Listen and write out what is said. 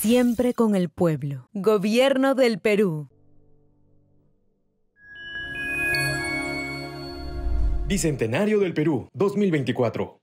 Siempre con el pueblo. Gobierno del Perú. Bicentenario del Perú 2024.